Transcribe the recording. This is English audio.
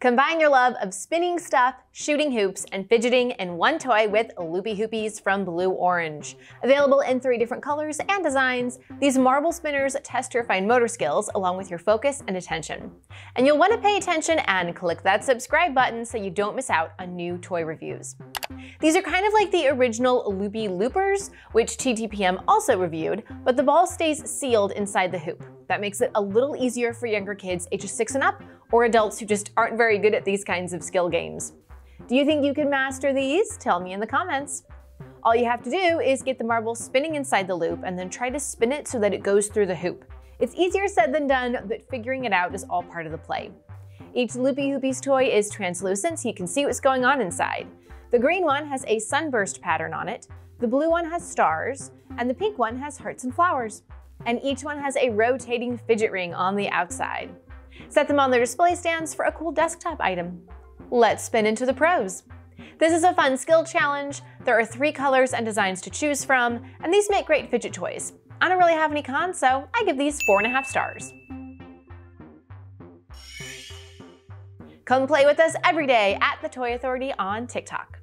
Combine your love of spinning stuff, shooting hoops, and fidgeting in one toy with Loopy Hoopies from Blue Orange. Available in three different colors and designs, these marble spinners test your fine motor skills along with your focus and attention. And you'll want to pay attention and click that subscribe button so you don't miss out on new toy reviews. These are kind of like the original Loopy Loopers, which TTPM also reviewed, but the ball stays sealed inside the hoop. That makes it a little easier for younger kids ages 6 and up, or adults who just aren't very good at these kinds of skill games. Do you think you can master these? Tell me in the comments. All you have to do is get the marble spinning inside the loop and then try to spin it so that it goes through the hoop. It's easier said than done, but figuring it out is all part of the play. Each Loopy Hoopies toy is translucent so you can see what's going on inside. The green one has a sunburst pattern on it, the blue one has stars, and the pink one has hearts and flowers. And each one has a rotating fidget ring on the outside. Set them on their display stands for a cool desktop item. Let's spin into the pros. This is a fun skill challenge. There are three colors and designs to choose from, and these make great fidget toys. I don't really have any cons, so I give these four and a half stars. Come play with us every day at the Toy Authority on TikTok.